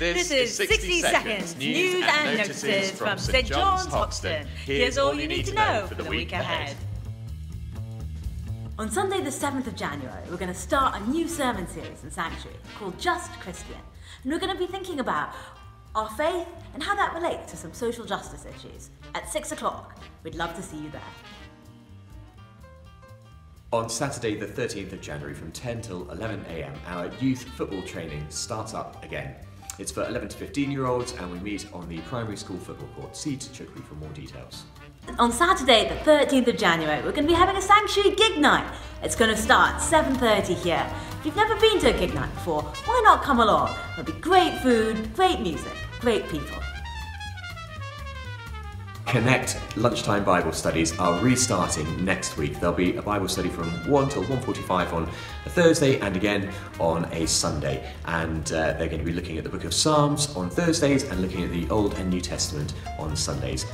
This, is 60 Seconds News and Notices from St John's Hoxton. Here's all you need to know for the week ahead. On Sunday, the 7th of January, we're going to start a new sermon series in Sanctuary called Just Christian. And we're going to be thinking about our faith and how that relates to some social justice issues. At 6 o'clock, we'd love to see you there. On Saturday, the 13th of January, from 10 till 11am, our youth football training starts up again. It's for 11 to 15 year olds, and we meet on the primary school football court. See to Chukri for more details. On Saturday, the 13th of January, we're going to be having a sanctuary gig night. It's going to start 7.30 here. If you've never been to a gig night before, why not come along? There'll be great food, great music, great people. Connect lunchtime Bible studies are restarting next week. There'll be a Bible study from 1 till 1.45 on a Thursday and again on a Sunday. And uh, they're going to be looking at the book of Psalms on Thursdays and looking at the Old and New Testament on Sundays.